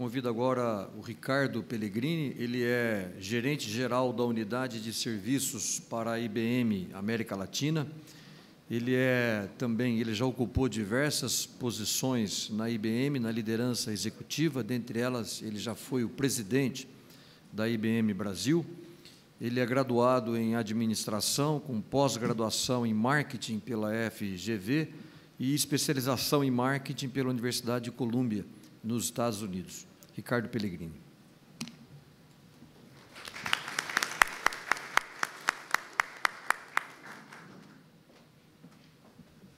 convido agora o Ricardo Pellegrini, ele é gerente geral da unidade de serviços para a IBM América Latina. Ele é também, ele já ocupou diversas posições na IBM, na liderança executiva, dentre elas ele já foi o presidente da IBM Brasil. Ele é graduado em administração, com pós-graduação em marketing pela FGV e especialização em marketing pela Universidade de Colômbia, nos Estados Unidos. Ricardo Pellegrini.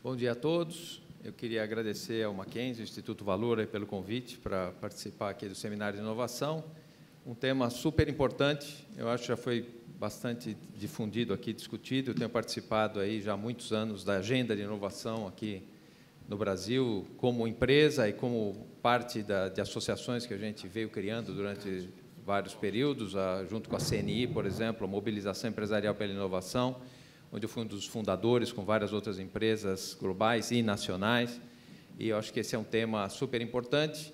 Bom dia a todos. Eu queria agradecer ao Mackenzie, ao Instituto Valor, pelo convite para participar aqui do Seminário de Inovação. Um tema super importante, eu acho que já foi bastante difundido aqui, discutido. Eu tenho participado aí já há muitos anos da agenda de inovação aqui no Brasil, como empresa e como parte da, de associações que a gente veio criando durante vários períodos, a, junto com a CNI, por exemplo, a Mobilização Empresarial pela Inovação, onde eu fui um dos fundadores com várias outras empresas globais e nacionais. E eu acho que esse é um tema super importante.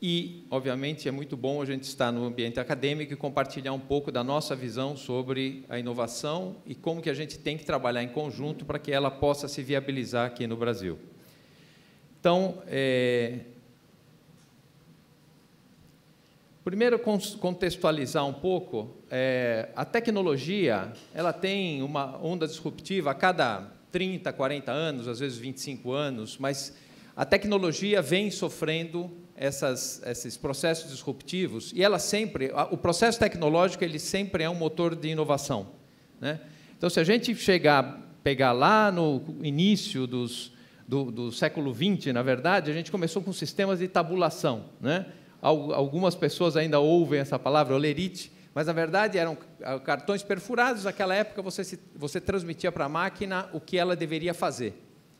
E, obviamente, é muito bom a gente estar no ambiente acadêmico e compartilhar um pouco da nossa visão sobre a inovação e como que a gente tem que trabalhar em conjunto para que ela possa se viabilizar aqui no Brasil. Então, é... primeiro contextualizar um pouco, é... a tecnologia ela tem uma onda disruptiva a cada 30, 40 anos, às vezes 25 anos, mas a tecnologia vem sofrendo essas, esses processos disruptivos e ela sempre, o processo tecnológico ele sempre é um motor de inovação, né? Então, se a gente chegar, pegar lá no início dos, do, do século XX, na verdade, a gente começou com sistemas de tabulação, né? Algumas pessoas ainda ouvem essa palavra, olerite, mas na verdade eram ah, cartões perfurados. Naquela época você, você transmitia para a máquina o que ela deveria fazer,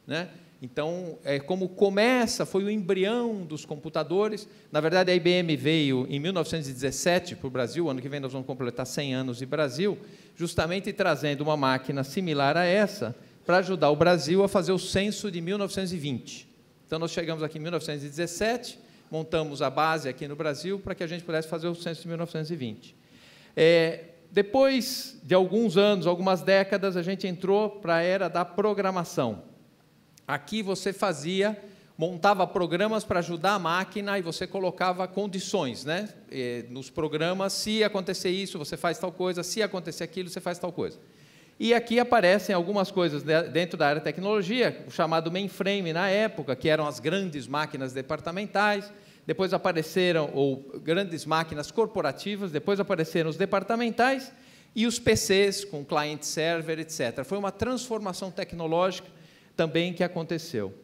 né? Então, é como começa, foi o embrião dos computadores. Na verdade, a IBM veio em 1917 para o Brasil, ano que vem nós vamos completar 100 anos de Brasil, justamente trazendo uma máquina similar a essa para ajudar o Brasil a fazer o censo de 1920. Então, nós chegamos aqui em 1917, montamos a base aqui no Brasil para que a gente pudesse fazer o censo de 1920. É, depois de alguns anos, algumas décadas, a gente entrou para a era da programação. Aqui você fazia, montava programas para ajudar a máquina e você colocava condições, né? nos programas, se acontecer isso, você faz tal coisa, se acontecer aquilo, você faz tal coisa. E aqui aparecem algumas coisas dentro da área de tecnologia, o chamado mainframe na época, que eram as grandes máquinas departamentais, depois apareceram ou grandes máquinas corporativas, depois apareceram os departamentais e os PCs com client server, etc. Foi uma transformação tecnológica também que aconteceu.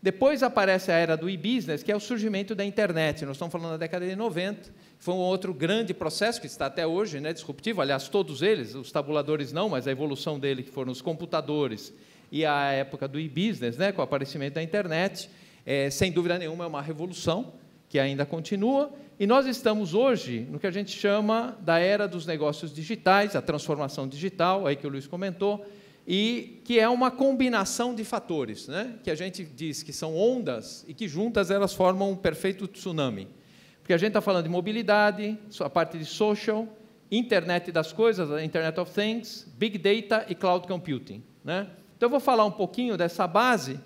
Depois aparece a era do e-business, que é o surgimento da internet. Nós estamos falando da década de 90, foi um outro grande processo que está até hoje, né, disruptivo. Aliás, todos eles, os tabuladores não, mas a evolução dele, que foram os computadores e a época do e-business, né, com o aparecimento da internet, é, sem dúvida nenhuma é uma revolução que ainda continua. E nós estamos hoje no que a gente chama da era dos negócios digitais, a transformação digital, aí que o Luiz comentou, e que é uma combinação de fatores, né? que a gente diz que são ondas e que juntas elas formam um perfeito tsunami. Porque a gente está falando de mobilidade, a parte de social, internet das coisas, Internet of Things, Big Data e Cloud Computing. Né? Então, eu vou falar um pouquinho dessa base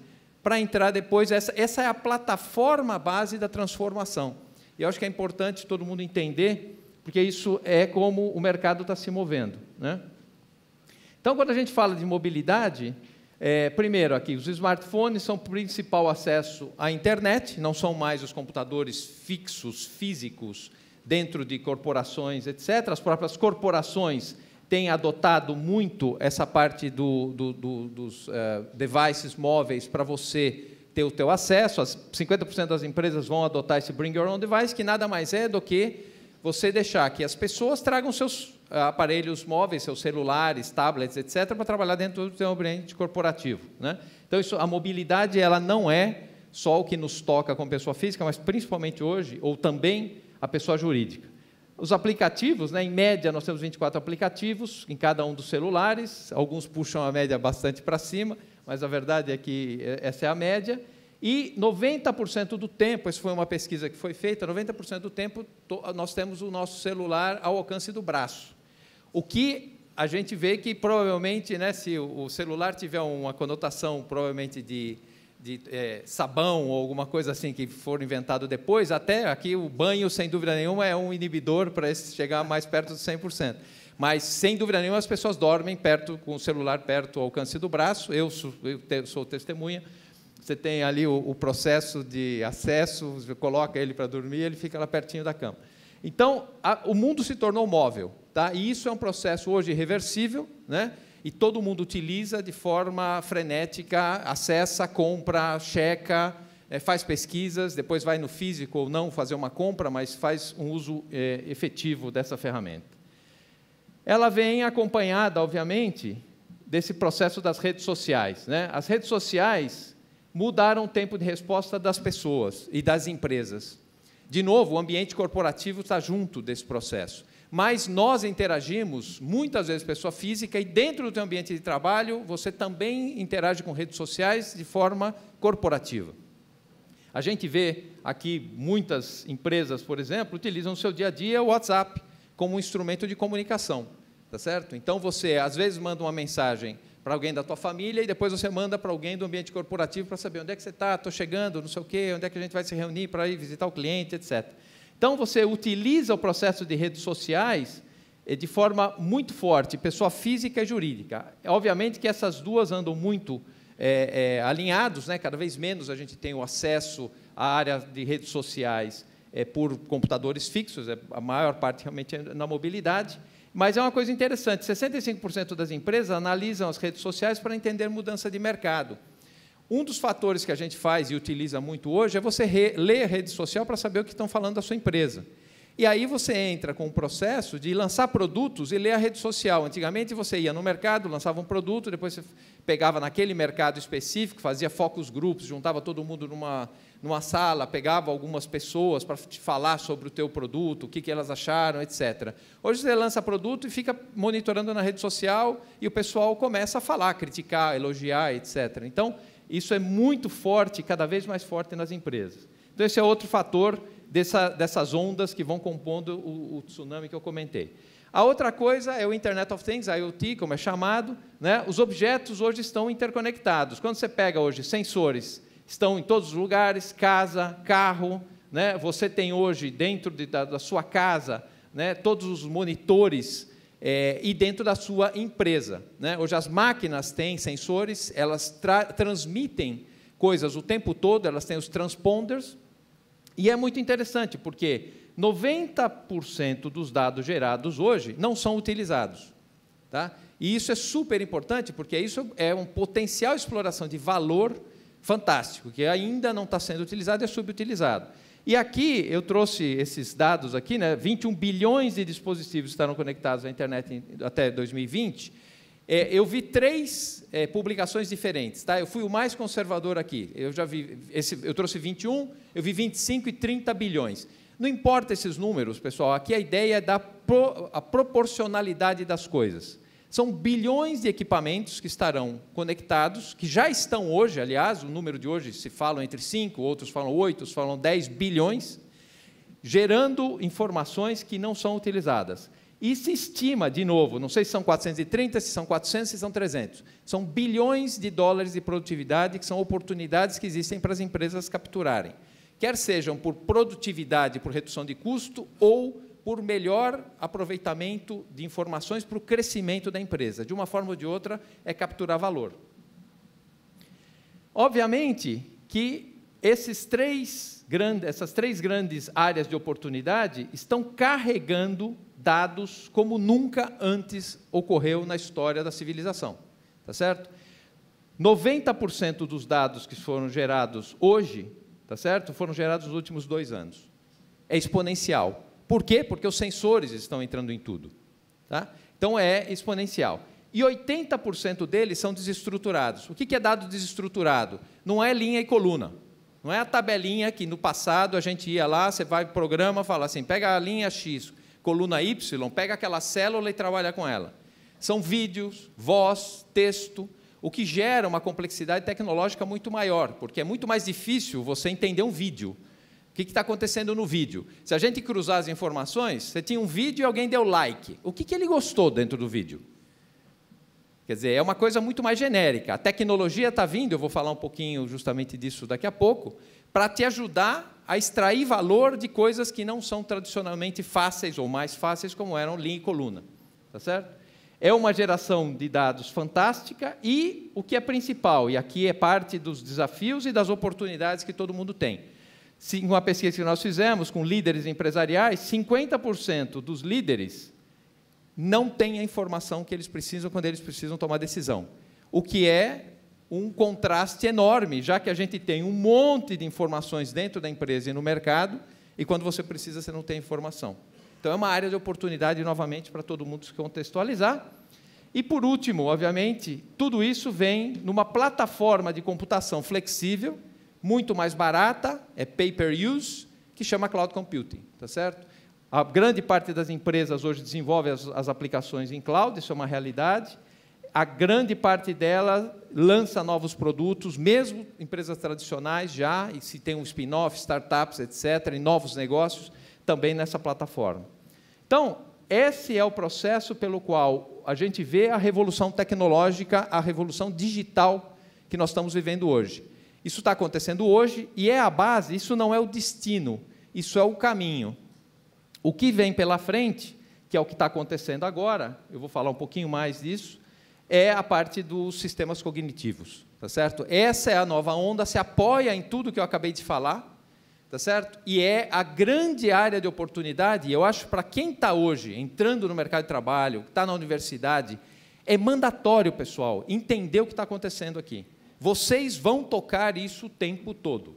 para entrar depois. Essa, essa é a plataforma base da transformação. E eu acho que é importante todo mundo entender, porque isso é como o mercado está se movendo. Né? Então, quando a gente fala de mobilidade, é, primeiro aqui, os smartphones são o principal acesso à internet, não são mais os computadores fixos, físicos, dentro de corporações, etc. As próprias corporações têm adotado muito essa parte do, do, do, dos uh, devices móveis para você ter o teu acesso. As 50% das empresas vão adotar esse Bring Your Own Device, que nada mais é do que você deixar que as pessoas tragam seus aparelhos móveis, seus celulares, tablets, etc., para trabalhar dentro do seu ambiente corporativo. Né? Então, isso, a mobilidade ela não é só o que nos toca como pessoa física, mas principalmente hoje, ou também a pessoa jurídica. Os aplicativos, né, em média, nós temos 24 aplicativos em cada um dos celulares, alguns puxam a média bastante para cima, mas a verdade é que essa é a média. E 90% do tempo, essa foi uma pesquisa que foi feita, 90% do tempo nós temos o nosso celular ao alcance do braço. O que a gente vê que provavelmente, né, se o celular tiver uma conotação provavelmente de, de é, sabão ou alguma coisa assim que for inventado depois, até aqui o banho, sem dúvida nenhuma, é um inibidor para chegar mais perto dos 100%. Mas, sem dúvida nenhuma, as pessoas dormem perto, com o celular perto ao alcance do braço. Eu sou, eu sou testemunha. Você tem ali o, o processo de acesso, coloca ele para dormir, ele fica lá pertinho da cama. Então, a, o mundo se tornou móvel. Tá? E isso é um processo hoje reversível, né? e todo mundo utiliza de forma frenética, acessa, compra, checa, é, faz pesquisas, depois vai no físico ou não fazer uma compra, mas faz um uso é, efetivo dessa ferramenta. Ela vem acompanhada, obviamente, desse processo das redes sociais. Né? As redes sociais mudaram o tempo de resposta das pessoas e das empresas. De novo, o ambiente corporativo está junto desse processo. Mas nós interagimos, muitas vezes, pessoa física, e dentro do teu ambiente de trabalho, você também interage com redes sociais de forma corporativa. A gente vê aqui muitas empresas, por exemplo, utilizam no seu dia a dia o WhatsApp como um instrumento de comunicação, tá certo? Então você às vezes manda uma mensagem para alguém da tua família e depois você manda para alguém do ambiente corporativo para saber onde é que você está, estou chegando, não sei o quê, onde é que a gente vai se reunir para ir visitar o cliente, etc. Então você utiliza o processo de redes sociais eh, de forma muito forte, pessoa física e jurídica. Obviamente que essas duas andam muito é, é, né? cada vez menos a gente tem o acesso à área de redes sociais é, por computadores fixos, é, a maior parte realmente é na mobilidade. Mas é uma coisa interessante: 65% das empresas analisam as redes sociais para entender mudança de mercado. Um dos fatores que a gente faz e utiliza muito hoje é você ler a rede social para saber o que estão falando da sua empresa. E aí você entra com o processo de lançar produtos e ler a rede social. Antigamente você ia no mercado, lançava um produto, depois você pegava naquele mercado específico, fazia focus grupos, juntava todo mundo numa, numa sala, pegava algumas pessoas para te falar sobre o teu produto, o que, que elas acharam, etc. Hoje você lança produto e fica monitorando na rede social e o pessoal começa a falar, criticar, elogiar, etc. Então, isso é muito forte, cada vez mais forte nas empresas. Então, esse é outro fator dessa, dessas ondas que vão compondo o, o, tsunami que eu comentei. A outra coisa é o Internet of Things, IoT, como é chamado. Né? Os objetos hoje estão interconectados. Quando você pega hoje sensores, estão em todos os lugares, casa, carro. Né? Você tem hoje, dentro de, da, da, sua casa, né, todos os monitores é, e dentro da sua empresa. Né? Hoje as máquinas têm sensores, elas tra transmitem coisas o tempo todo, elas têm os transponders, e é muito interessante, porque 90% dos dados gerados hoje não são utilizados. Tá? E isso é super importante, porque isso é um potencial exploração de valor fantástico, que ainda não está sendo utilizado e é subutilizado. E aqui eu trouxe esses dados aqui, né? 21 bilhões de dispositivos estarão conectados à internet até 2020, é, eu vi três é, publicações diferentes, tá? Eu fui o mais conservador aqui. Eu já vi, esse, eu trouxe 21, eu vi 25 e 30 bilhões. Não importa esses números, pessoal. Aqui a ideia é da pro, a proporcionalidade das coisas. São bilhões de equipamentos que estarão conectados, que já estão hoje, aliás, o número de hoje se fala entre 5, outros falam 8, outros falam 10 bilhões, gerando informações que não são utilizadas. E se estima, de novo, não sei se são 430, se são 400, se são 300. São bilhões de dólares de produtividade, que são oportunidades que existem para as empresas capturarem. Quer sejam por produtividade, por redução de custo, ou por melhor aproveitamento de informações para o crescimento da empresa. De uma forma ou de outra, é capturar valor. Obviamente que esses três grandes, essas três grandes áreas de oportunidade estão carregando dados como nunca antes ocorreu na história da civilização. Tá certo? 90% dos dados que foram gerados hoje, tá certo? Foram gerados nos últimos dois anos. É exponencial. Por quê? Porque os sensores estão entrando em tudo. Tá? Então é exponencial. E 80% deles são desestruturados. O que é dado desestruturado? Não é linha e coluna. Não é a tabelinha que no passado a gente ia lá, você vai para programa, fala assim, pega a linha X, coluna Y, pega aquela célula e trabalha com ela. São vídeos, voz, texto. o que gera uma complexidade tecnológica muito maior, porque é muito mais difícil você entender um vídeo. O que está acontecendo no vídeo? Se a gente cruzar as informações, você tinha um vídeo e alguém deu like. O que, que ele gostou dentro do vídeo? Quer dizer, é uma coisa muito mais genérica. A tecnologia está vindo, eu vou falar um pouquinho justamente disso daqui a pouco, para te ajudar a extrair valor de coisas que não são tradicionalmente fáceis ou mais fáceis, como eram linha e coluna. Tá certo? É uma geração de dados fantástica e o que é principal, e aqui é parte dos desafios e das oportunidades que todo mundo tem. Em uma pesquisa que nós fizemos com líderes empresariais, 50% dos líderes não têm a informação que eles precisam quando eles precisam tomar decisão. O que é um contraste enorme, já que a gente tem um monte de informações dentro da empresa e no mercado, e quando você precisa, você não tem informação. Então, é uma área de oportunidade, novamente, para todo mundo se contextualizar. E, por último, obviamente, tudo isso vem numa plataforma de computação flexível, muito mais barata, é pay-per-use, que chama Cloud Computing, tá certo? A grande parte das empresas hoje desenvolve as, as aplicações em cloud, isso é uma realidade. A grande parte delas lança novos produtos, mesmo empresas tradicionais já, e se tem um spin-off, startups, etc., e novos negócios, também nessa plataforma. Então, esse é o processo pelo qual a gente vê a revolução tecnológica, a revolução digital que nós estamos vivendo hoje. Isso está acontecendo hoje e é a base, isso não é o destino, isso é o caminho. O que vem pela frente, que é o que está acontecendo agora, eu vou falar um pouquinho mais disso, é a parte dos sistemas cognitivos, tá certo? Essa é a nova onda, se apoia em tudo que eu acabei de falar, tá certo? E é a grande área de oportunidade, eu acho, para quem está hoje entrando no mercado de trabalho, está na universidade, é mandatório, pessoal, entender o que está acontecendo aqui. Vocês vão tocar isso o tempo todo.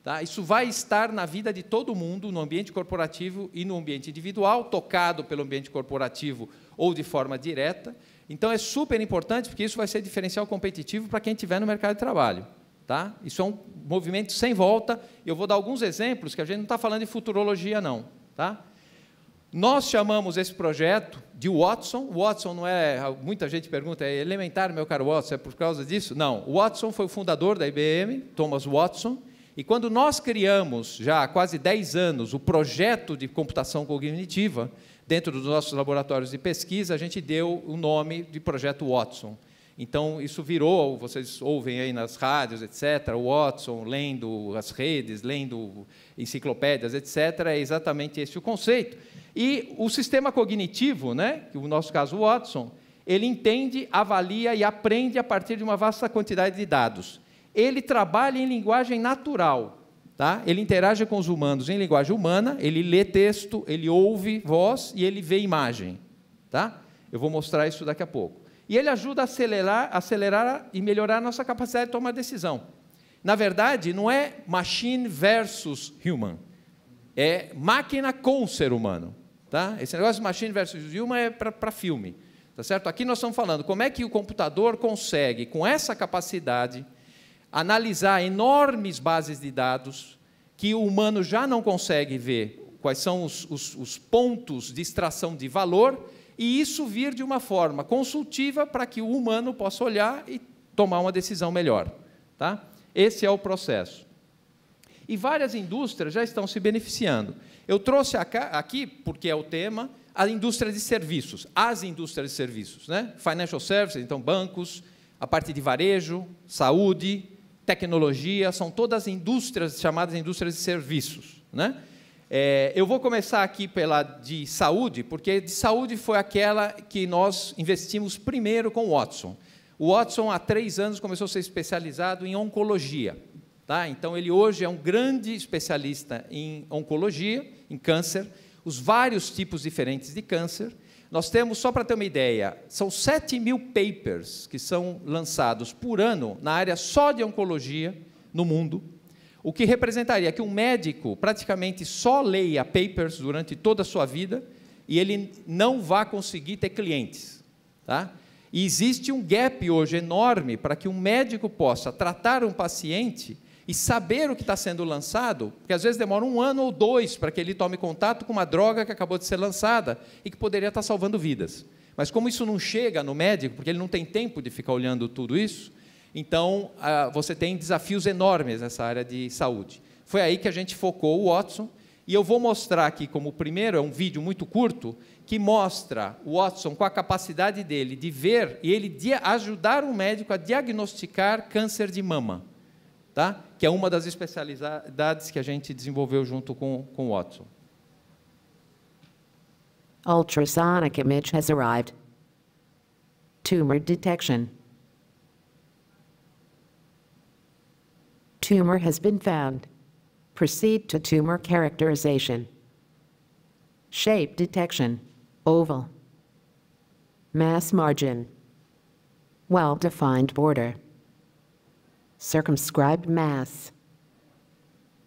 Tá? Isso vai estar na vida de todo mundo, no ambiente corporativo e no ambiente individual, tocado pelo ambiente corporativo ou de forma direta. Então é super importante, porque isso vai ser diferencial competitivo para quem estiver no mercado de trabalho. Tá? Isso é um movimento sem volta. Eu vou dar alguns exemplos, que a gente não está falando de futurologia, não. Tá? Nós chamamos esse projeto de Watson. Watson não é. Muita gente pergunta, é elementar, meu caro Watson, é por causa disso? Não. Watson foi o fundador da IBM, Thomas Watson. E quando nós criamos, já há quase 10 anos, o projeto de computação cognitiva, dentro dos nossos laboratórios de pesquisa, a gente deu o nome de Projeto Watson. Então, isso virou, vocês ouvem aí nas rádios, etc., o Watson lendo as redes, lendo enciclopédias, etc., é exatamente esse o conceito. E o sistema cognitivo, né, que o nosso caso Watson, ele entende, avalia e aprende a partir de uma vasta quantidade de dados. Ele trabalha em linguagem natural, tá? Ele interage com os humanos em linguagem humana, ele lê texto, ele ouve voz e ele vê imagem, tá? Eu vou mostrar isso daqui a pouco. E ele ajuda a acelerar, acelerar e melhorar a nossa capacidade de tomar decisão. Na verdade, não é machine versus human, é máquina com ser humano. Tá? Esse negócio de machine versus human é para filme. Tá certo? Aqui nós estamos falando como é que o computador consegue, com essa capacidade, analisar enormes bases de dados que o humano já não consegue ver quais são os, os, os pontos de extração de valor e isso vir de uma forma consultiva para que o humano possa olhar e tomar uma decisão melhor. Tá? Esse é o processo. E várias indústrias já estão se beneficiando. Eu trouxe aqui, porque é o tema, a indústria de serviços, as indústrias de serviços. Né? Financial services, então bancos, a parte de varejo, saúde, tecnologia, são todas indústrias chamadas indústrias de serviços. Né? É, eu vou começar aqui pela de saúde, porque de saúde foi aquela que nós investimos primeiro com o Watson. O Watson, há três anos, começou a ser especializado em oncologia. Tá? Então, ele hoje é um grande especialista em oncologia, em câncer, os vários tipos diferentes de câncer. Nós temos, só para ter uma ideia, são 7 mil papers que são lançados por ano na área só de oncologia no mundo. O que representaria que um médico praticamente só leia papers durante toda a sua vida e ele não vai conseguir ter clientes. Tá? E existe um gap hoje enorme para que um médico possa tratar um paciente e saber o que está sendo lançado, porque às vezes demora um ano ou dois para que ele tome contato com uma droga que acabou de ser lançada e que poderia estar salvando vidas. Mas como isso não chega no médico, porque ele não tem tempo de ficar olhando tudo isso, então ah, você tem desafios enormes nessa área de saúde. Foi aí que a gente focou o Watson, e eu vou mostrar aqui como primeiro, é um vídeo muito curto, que mostra o Watson com a capacidade dele de ver e ele de ajudar o médico a diagnosticar câncer de mama, tá? que é uma das especialidades que a gente desenvolveu junto com, com o Watson. Ultrasonic image has arrived. Tumor detection. Tumor has been found. Proceed to tumor characterization. Shape detection. Oval. Mass margin. Well-defined border. Circumscribed mass.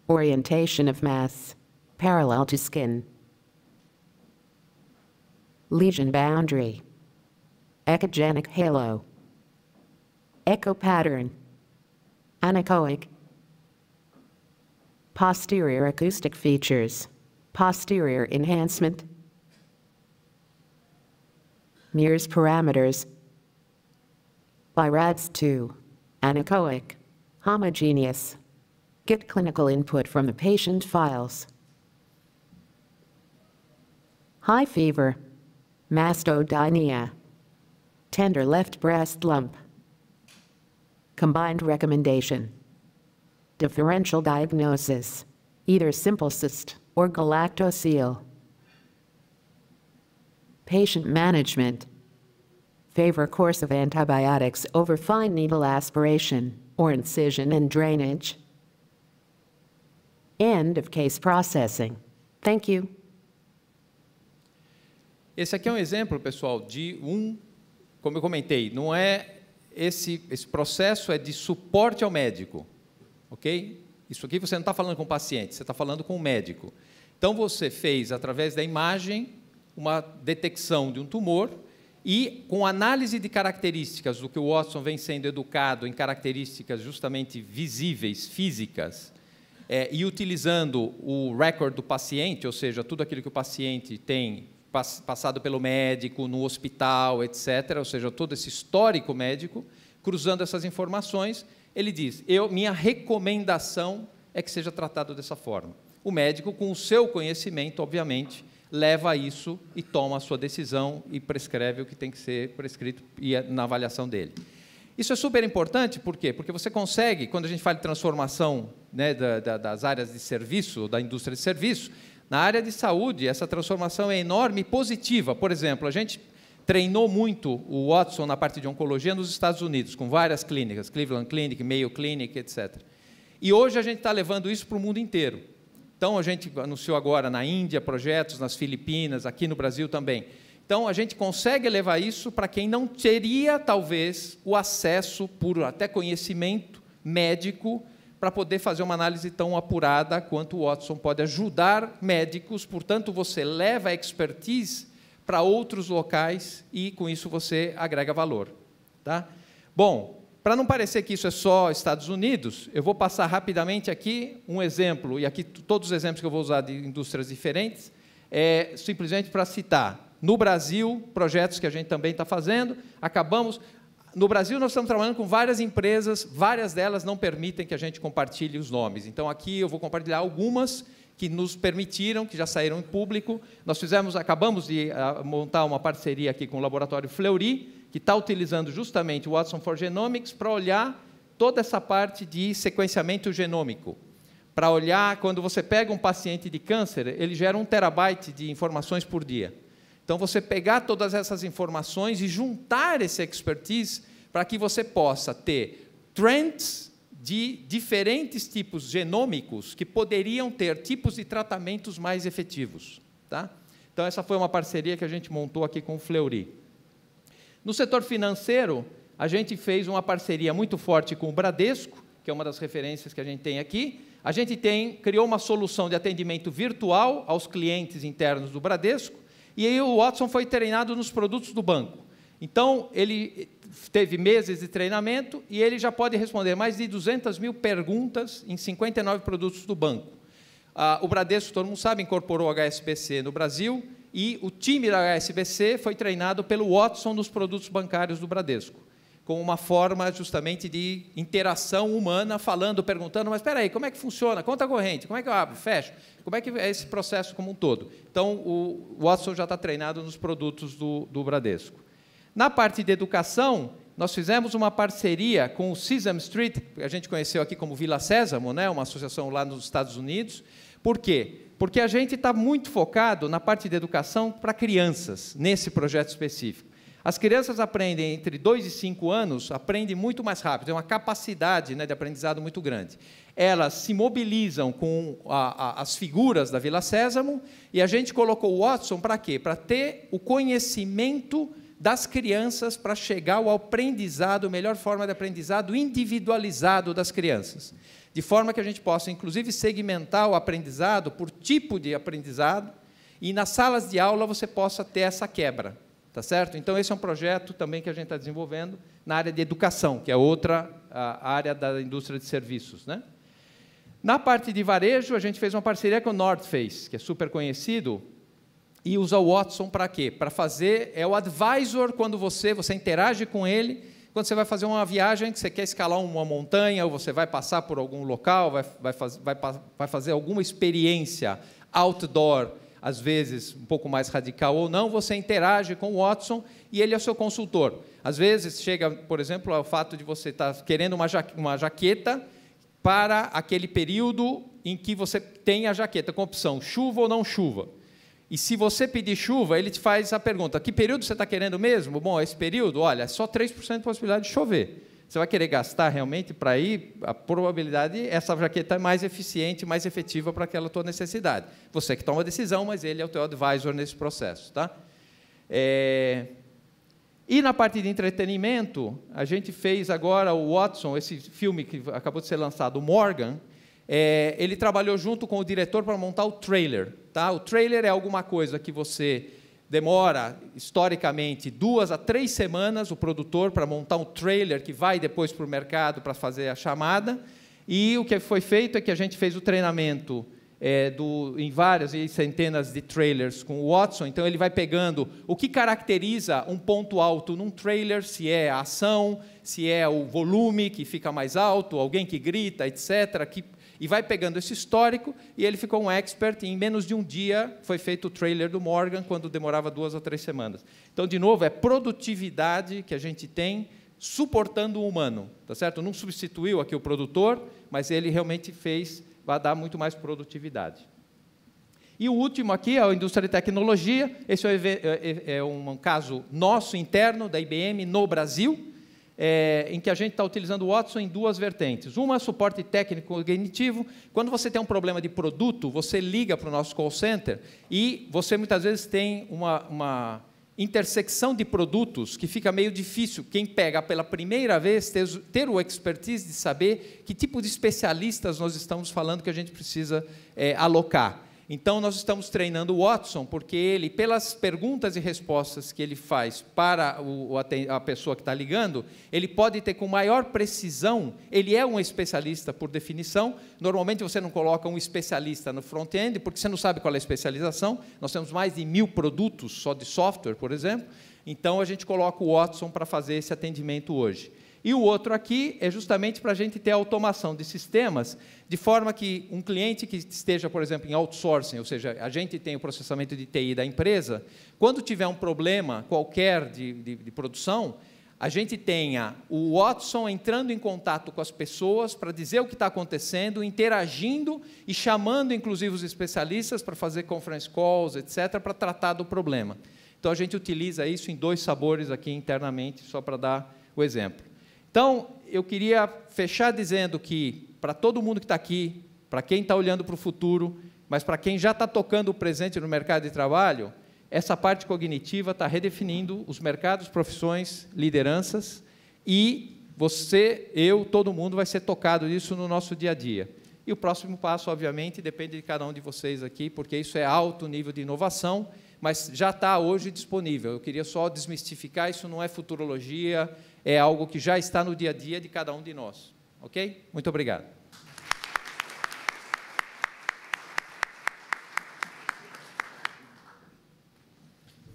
Orientation of mass. Parallel to skin. Lesion boundary. Echogenic halo. Echo pattern. Anechoic. Posterior acoustic features. Posterior enhancement. Mears parameters. BIRADS 2. Anechoic. Homogeneous. Get clinical input from the patient files. High fever. Mastodynia. Tender left breast lump. Combined recommendation. Differential diagnosis. Either simple cyst or galactocele. Patient management. Favor course of antibiotics over fine needle aspiration or incision and drainage. End of case processing. Thank you. Esse aqui é um exemplo, pessoal, de um, como eu comentei, não é esse, esse processo é de suporte ao médico, ok? Isso aqui você não está falando com o paciente, você está falando com o médico. Então você fez através da imagem uma detecção de um tumor e com análise de características do que o Watson vem sendo educado em características justamente visíveis, físicas, é, e utilizando o record do paciente, ou seja, tudo aquilo que o paciente tem passado pelo médico, no hospital, etc., ou seja, todo esse histórico médico, cruzando essas informações, ele diz: eu, minha recomendação é que seja tratado dessa forma. O médico, com o seu conhecimento, obviamente, leva isso e toma a sua decisão e prescreve o que tem que ser prescrito é na avaliação dele. Isso é super importante, por quê? Porque você consegue, quando a gente fala de transformação né, da, da, das áreas de serviço, da indústria de serviço, na área de saúde, essa transformação é enorme e positiva. Por exemplo, a gente treinou muito o Watson na parte de oncologia nos Estados Unidos, com várias clínicas, Cleveland Clinic, Mayo Clinic, etc. E hoje a gente está levando isso para o mundo inteiro. Então, a gente anunciou agora na Índia projetos, nas Filipinas, aqui no Brasil também. Então, a gente consegue levar isso para quem não teria, talvez, o acesso, por até conhecimento médico, para poder fazer uma análise tão apurada quanto o Watson pode ajudar médicos, portanto, você leva a expertise para outros locais e, com isso, você agrega valor. Tá? Bom, para não parecer que isso é só Estados Unidos, eu vou passar rapidamente aqui um exemplo, e aqui todos os exemplos que eu vou usar de indústrias diferentes, é simplesmente para citar. No Brasil, projetos que a gente também está fazendo, acabamos. No Brasil, nós estamos trabalhando com várias empresas, várias delas não permitem que a gente compartilhe os nomes. Então, aqui eu vou compartilhar algumas que nos permitiram, que já saíram em público. Nós fizemos, acabamos de uh, montar uma parceria aqui com o laboratório Fleury, que está utilizando justamente o Watson for Genomics para olhar toda essa parte de sequenciamento genômico. Para olhar, quando você pega um paciente de câncer, ele gera um terabyte de informações por dia. Então, você pegar todas essas informações e juntar esse expertise para que você possa ter trends de diferentes tipos genômicos que poderiam ter tipos de tratamentos mais efetivos. Tá? Então, essa foi uma parceria que a gente montou aqui com o Fleury. No setor financeiro, a gente fez uma parceria muito forte com o Bradesco, que é uma das referências que a gente tem aqui. A gente tem, criou uma solução de atendimento virtual aos clientes internos do Bradesco, e aí o Watson foi treinado nos produtos do banco. Então, ele teve meses de treinamento e ele já pode responder mais de 200 mil perguntas em 59 produtos do banco. Ah, o Bradesco, todo mundo sabe, incorporou o HSBC no Brasil e o time da HSBC foi treinado pelo Watson dos produtos bancários do Bradesco, com uma forma justamente de interação humana, falando, perguntando, mas espera aí, como é que funciona? Conta corrente, como é que eu abro, fecho? Como é que é esse processo como um todo? Então, o Watson já está treinado nos produtos do, do Bradesco. Na parte de educação, nós fizemos uma parceria com o Sesame Street, que a gente conheceu aqui como Vila Sésamo, né, uma associação lá nos Estados Unidos. Por quê? Porque a gente está muito focado na parte de educação para crianças, nesse projeto específico. As crianças aprendem entre 2 e 5 anos, aprendem muito mais rápido, tem uma capacidade né, de aprendizado muito grande. Elas se mobilizam com a, a, as figuras da Vila Sésamo e a gente colocou o Watson para quê? Para ter o conhecimento das crianças para chegar ao aprendizado, melhor forma de aprendizado individualizado das crianças de forma que a gente possa, inclusive, segmentar o aprendizado por tipo de aprendizado e nas salas de aula você possa ter essa quebra, tá certo? Então esse é um projeto também que a gente está desenvolvendo na área de educação, que é outra área da indústria de serviços, né? Na parte de varejo, a gente fez uma parceria com o North Face, que é super conhecido, e usa o Watson para quê? Para fazer é o advisor quando você você interage com ele quando você vai fazer uma viagem, que você quer escalar uma montanha, ou você vai passar por algum local, vai, vai, faz, vai, vai fazer alguma experiência outdoor, às vezes um pouco mais radical ou não, você interage com o Watson e ele é o seu consultor. Às vezes chega, por exemplo, ao fato de você estar querendo uma, uma jaqueta para aquele período em que você tem a jaqueta, com opção chuva ou não chuva. E se você pedir chuva, ele te faz a pergunta: que período você está querendo mesmo? Bom, esse período, olha, é só 3% de possibilidade de chover. Você vai querer gastar realmente para ir, a probabilidade, essa jaqueta é mais eficiente, mais efetiva para aquela tua necessidade. Você que toma a decisão, mas ele é o teu advisor nesse processo. Tá? É... E na parte de entretenimento, a gente fez agora o Watson, esse filme que acabou de ser lançado, o Morgan, é, ele trabalhou junto com o diretor para montar o trailer. Tá? O trailer é alguma coisa que você demora, historicamente, duas a três semanas, o produtor, para montar um trailer que vai depois para o mercado para fazer a chamada. E o que foi feito é que a gente fez o treinamento é, do, em várias e centenas de trailers com o Watson. Então, ele vai pegando o que caracteriza um ponto alto num trailer, se é a ação, se é o volume que fica mais alto, alguém que grita, etc., que e vai pegando esse histórico, e ele ficou um expert, e em menos de um dia foi feito o trailer do Morgan, quando demorava duas ou três semanas. Então, de novo, é produtividade que a gente tem suportando o humano, tá certo? Não substituiu aqui o produtor, mas ele realmente fez, vai dar muito mais produtividade. E o último aqui é a indústria de tecnologia. Esse é, é, é um caso nosso interno da IBM no Brasil é, em que a gente está utilizando o Watson em duas vertentes. Uma, suporte técnico cognitivo. Quando você tem um problema de produto, você liga para o nosso call center e você muitas vezes tem uma, uma intersecção de produtos que fica meio difícil. Quem pega pela primeira vez ter, ter o expertise de saber que tipo de especialistas nós estamos falando que a gente precisa é, alocar. Então, nós estamos treinando o Watson, porque ele, pelas perguntas e respostas que ele faz para o, a pessoa que está ligando, ele pode ter com maior precisão, ele é um especialista por definição. Normalmente, você não coloca um especialista no front-end, porque você não sabe qual é a especialização. Nós temos mais de mil produtos só de software, por exemplo. Então, a gente coloca o Watson para fazer esse atendimento hoje. E o outro aqui é justamente para a gente ter automação de sistemas, de forma que um cliente que esteja, por exemplo, em outsourcing, ou seja, a gente tem o processamento de TI da empresa, quando tiver um problema qualquer de, de, de produção, a gente tenha o Watson entrando em contato com as pessoas para dizer o que está acontecendo, interagindo e chamando, inclusive, os especialistas para fazer conference calls, etc., para tratar do problema. Então, a gente utiliza isso em dois sabores aqui internamente, só para dar o exemplo. Então, eu queria fechar dizendo que, para todo mundo que está aqui, para quem está olhando para o futuro, mas para quem já está tocando o presente no mercado de trabalho, essa parte cognitiva está redefinindo os mercados, profissões, lideranças, e você, eu, todo mundo vai ser tocado nisso no nosso dia a dia. E o próximo passo, obviamente, depende de cada um de vocês aqui, porque isso é alto nível de inovação, mas já está hoje disponível. Eu queria só desmistificar, isso não é futurologia, é algo que já está no dia a dia de cada um de nós. Ok? Muito obrigado.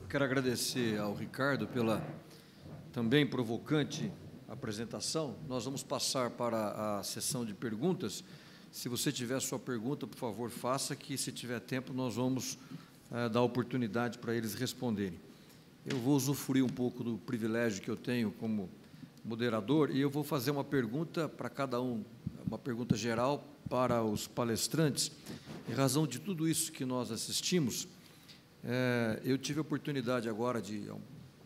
quero agradecer ao Ricardo pela também provocante apresentação. Nós vamos passar para a sessão de perguntas. Se você tiver sua pergunta, por favor, faça, que se tiver tempo nós vamos é, dar oportunidade para eles responderem. Eu vou usufruir um pouco do privilégio que eu tenho como moderador e eu vou fazer uma pergunta para cada um, uma pergunta geral para os palestrantes. Em razão de tudo isso que nós assistimos, é, eu tive a oportunidade agora de há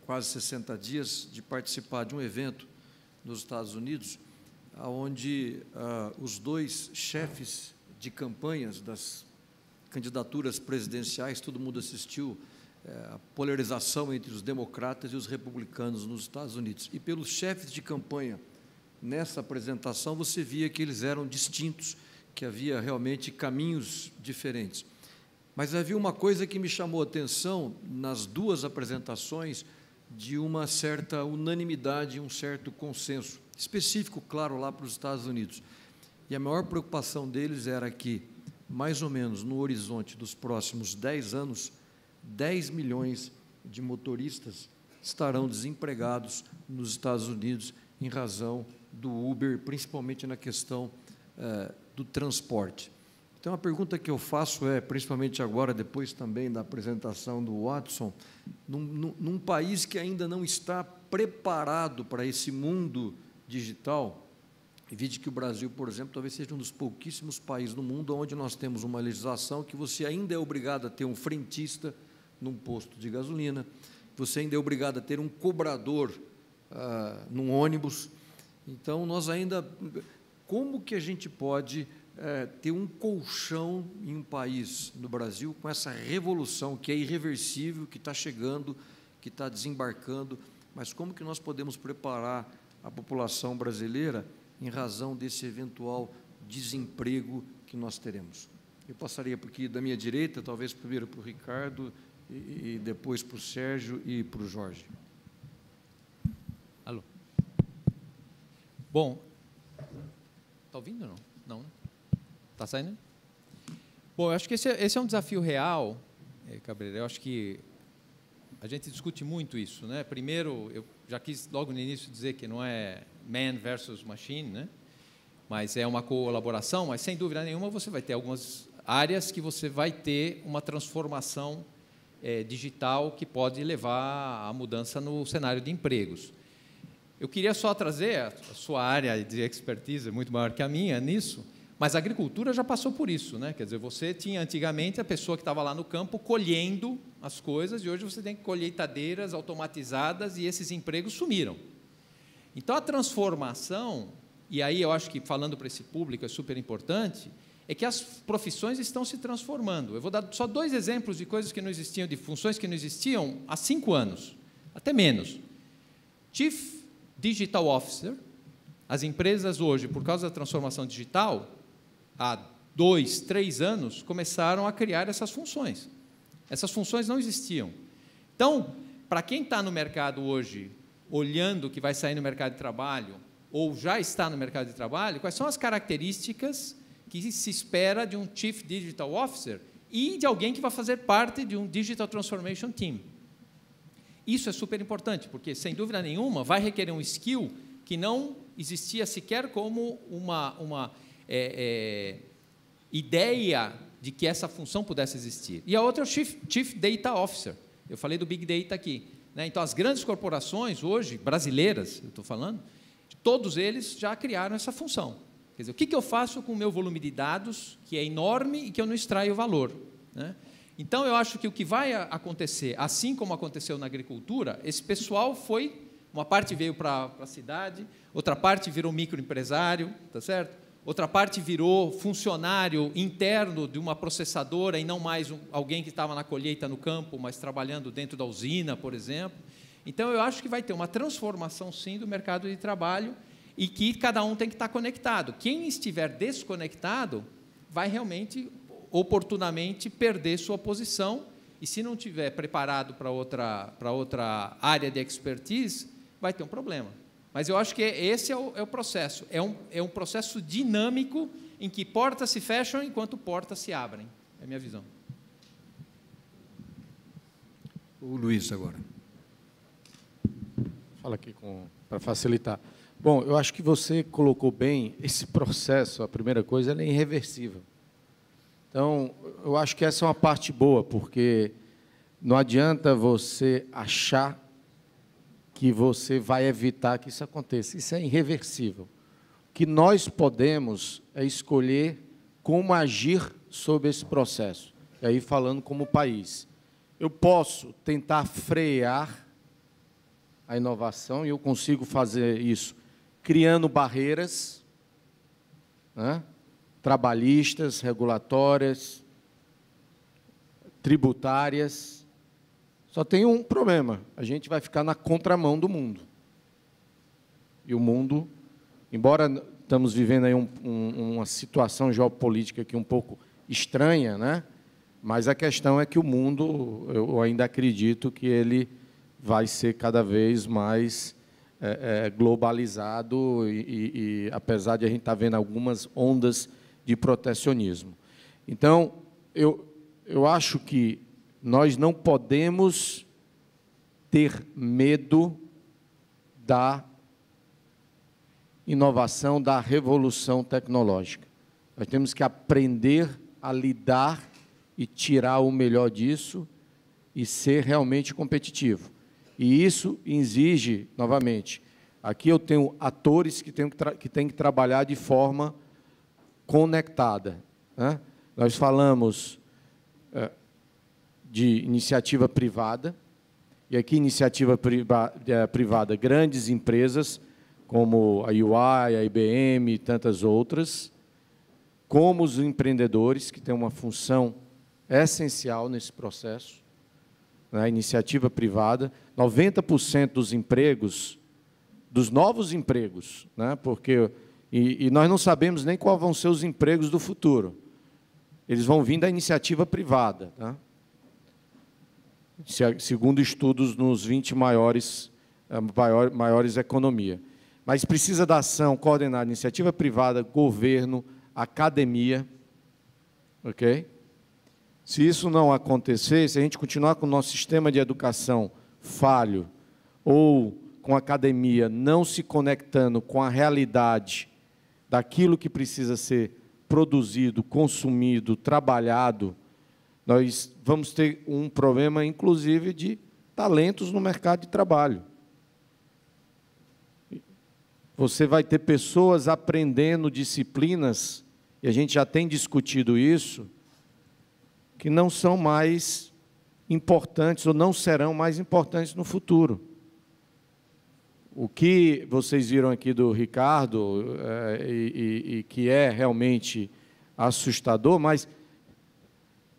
quase 60 dias de participar de um evento nos Estados Unidos, onde ah, os dois chefes de campanhas das candidaturas presidenciais, todo mundo assistiu a polarização entre os democratas e os republicanos nos Estados Unidos. E pelos chefes de campanha nessa apresentação, você via que eles eram distintos, que havia realmente caminhos diferentes. Mas havia uma coisa que me chamou a atenção nas duas apresentações, de uma certa unanimidade, um certo consenso, específico, claro, lá para os Estados Unidos. E a maior preocupação deles era que, mais ou menos no horizonte dos próximos 10 anos, 10 milhões de motoristas estarão desempregados nos Estados Unidos em razão do Uber, principalmente na questão eh, do transporte. Então, a pergunta que eu faço é, principalmente agora, depois também da apresentação do Watson, num, num, num país que ainda não está preparado para esse mundo digital, Evite que o Brasil, por exemplo, talvez seja um dos pouquíssimos países no mundo onde nós temos uma legislação que você ainda é obrigado a ter um frentista num posto de gasolina, você ainda é obrigado a ter um cobrador ah, num ônibus. Então, nós ainda. Como que a gente pode é, ter um colchão em um país, no Brasil, com essa revolução que é irreversível, que está chegando, que está desembarcando, mas como que nós podemos preparar a população brasileira em razão desse eventual desemprego que nós teremos? Eu passaria por aqui da minha direita, talvez primeiro para o Ricardo e, depois para o Sérgio e para o Jorge. Alô. Bom, está ouvindo ou não? Não, Está saindo? Bom, eu acho que esse é, esse é um desafio real, é, Cabreira. Eu acho que a gente discute muito isso, né? Primeiro, eu já quis logo no início dizer que não é man versus machine, né? Mas é uma colaboração, mas sem dúvida nenhuma você vai ter algumas áreas que você vai ter uma transformação é, digital que pode levar à mudança no cenário de empregos. Eu queria só trazer a sua área de expertise, muito maior que a minha, nisso, mas a agricultura já passou por isso, né? Quer dizer, você tinha antigamente a pessoa que estava lá no campo colhendo as coisas e hoje você tem colheitadeiras automatizadas e esses empregos sumiram. Então a transformação, e aí eu acho que falando para esse público é super importante, é que as profissões estão se transformando. Eu vou dar só dois exemplos de coisas que não existiam, de funções que não existiam há cinco anos, até menos. Chief Digital Officer, as empresas hoje, por causa da transformação digital, há dois, três anos, começaram a criar essas funções. Essas funções não existiam. Então, para quem está no mercado hoje, olhando que vai sair no mercado de trabalho, ou já está no mercado de trabalho, quais são as características que se espera de um Chief Digital Officer e de alguém que vai fazer parte de um Digital Transformation Team. Isso é super importante, porque, sem dúvida nenhuma, vai requerer um skill que não existia sequer como uma, uma é, é, ideia de que essa função pudesse existir. E a outra é o Chief, Chief Data Officer. Eu falei do Big Data aqui. Né? Então, as grandes corporações, hoje, brasileiras, eu estou falando, todos eles já criaram essa função. Quer dizer, o que, que eu faço com o meu volume de dados, que é enorme e que eu não extraio valor? Né? Então, eu acho que o que vai acontecer, assim como aconteceu na agricultura, esse pessoal foi, uma parte veio para a cidade, outra parte virou microempresário, tá certo? outra parte virou funcionário interno de uma processadora e não mais um, alguém que estava na colheita no campo, mas trabalhando dentro da usina, por exemplo. Então, eu acho que vai ter uma transformação, sim, do mercado de trabalho e que cada um tem que estar conectado. Quem estiver desconectado vai realmente, oportunamente, perder sua posição e se não estiver preparado para outra, para outra área de expertise, vai ter um problema. Mas eu acho que esse é o, é o processo. É um, é um processo dinâmico em que portas se fecham enquanto portas se abrem. É a minha visão. O O Luiz agora. Fala aqui para facilitar. Bom, eu acho que você colocou bem esse processo, a primeira coisa, é irreversível. Então, eu acho que essa é uma parte boa, porque não adianta você achar que você vai evitar que isso aconteça. Isso é irreversível. O que nós podemos é escolher como agir sobre esse processo. E aí, falando como país. Eu posso tentar frear a inovação, e eu consigo fazer isso criando barreiras né, trabalhistas, regulatórias, tributárias. Só tem um problema: a gente vai ficar na contramão do mundo. E o mundo, embora estamos vivendo aí um, um, uma situação geopolítica aqui um pouco estranha, né? Mas a questão é que o mundo, eu ainda acredito que ele vai ser cada vez mais é, é, globalizado e, e, apesar de a gente estar tá vendo algumas ondas de protecionismo. Então, eu, eu acho que nós não podemos ter medo da inovação, da revolução tecnológica. Nós temos que aprender a lidar e tirar o melhor disso e ser realmente competitivo. E isso exige, novamente, aqui eu tenho atores que têm que, que, têm que trabalhar de forma conectada. Né? Nós falamos é, de iniciativa privada, e aqui iniciativa é, privada, grandes empresas, como a UI, a IBM e tantas outras, como os empreendedores, que têm uma função essencial nesse processo, né, iniciativa privada, 90% dos empregos, dos novos empregos, né, porque e, e, nós não sabemos nem quais vão ser os empregos do futuro. Eles vão vir da iniciativa privada, tá? segundo estudos nos 20 maiores, eh, maior, maiores economias. Mas precisa da ação coordenada, iniciativa privada, governo, academia, ok? Se isso não acontecer, se a gente continuar com o nosso sistema de educação falho, ou com a academia não se conectando com a realidade daquilo que precisa ser produzido, consumido, trabalhado, nós vamos ter um problema, inclusive, de talentos no mercado de trabalho. Você vai ter pessoas aprendendo disciplinas, e a gente já tem discutido isso, que não são mais importantes ou não serão mais importantes no futuro. O que vocês viram aqui do Ricardo, é, e, e, e que é realmente assustador, mas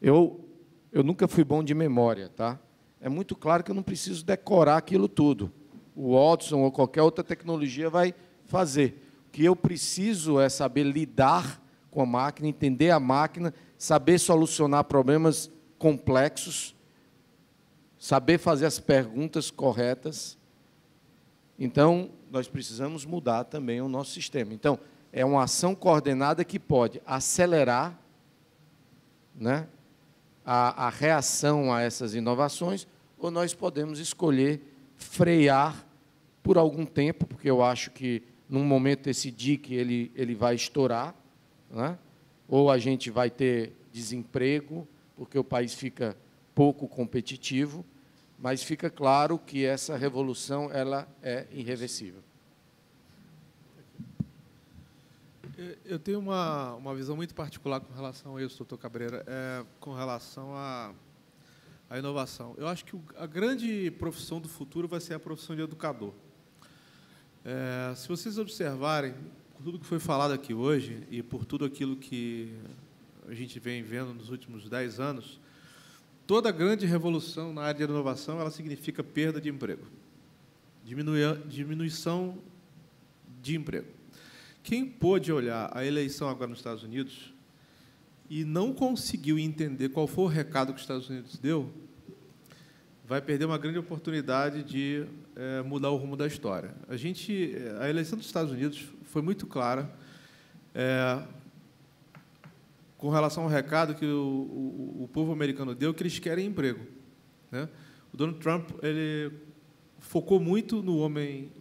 eu, eu nunca fui bom de memória, tá? É muito claro que eu não preciso decorar aquilo tudo. O Watson ou qualquer outra tecnologia vai fazer. O que eu preciso é saber lidar com a máquina, entender a máquina, saber solucionar problemas complexos, saber fazer as perguntas corretas. Então, nós precisamos mudar também o nosso sistema. Então, é uma ação coordenada que pode acelerar né, a, a reação a essas inovações, ou nós podemos escolher frear por algum tempo, porque eu acho que num momento esse dique ele, ele vai estourar, né? Ou a gente vai ter desemprego, porque o país fica pouco competitivo, mas fica claro que essa revolução ela é irreversível. Eu tenho uma, uma visão muito particular com relação a isso, doutor Cabreira, é, com relação à a, a, inovação. Eu acho que a grande profissão do futuro vai ser a profissão de educador. É, se vocês observarem, por tudo que foi falado aqui hoje e por tudo aquilo que a gente vem vendo nos últimos dez anos, toda grande revolução na área de inovação ela significa perda de emprego, diminuição de emprego. Quem pôde olhar a eleição agora nos Estados Unidos e não conseguiu entender qual foi o recado que os Estados Unidos deu, vai perder uma grande oportunidade de é, mudar o rumo da história. A gente, a eleição dos Estados Unidos foi muito clara é, com relação ao recado que o, o, o, povo americano deu, que eles querem emprego. Né? o Donald Trump ele focou muito no homem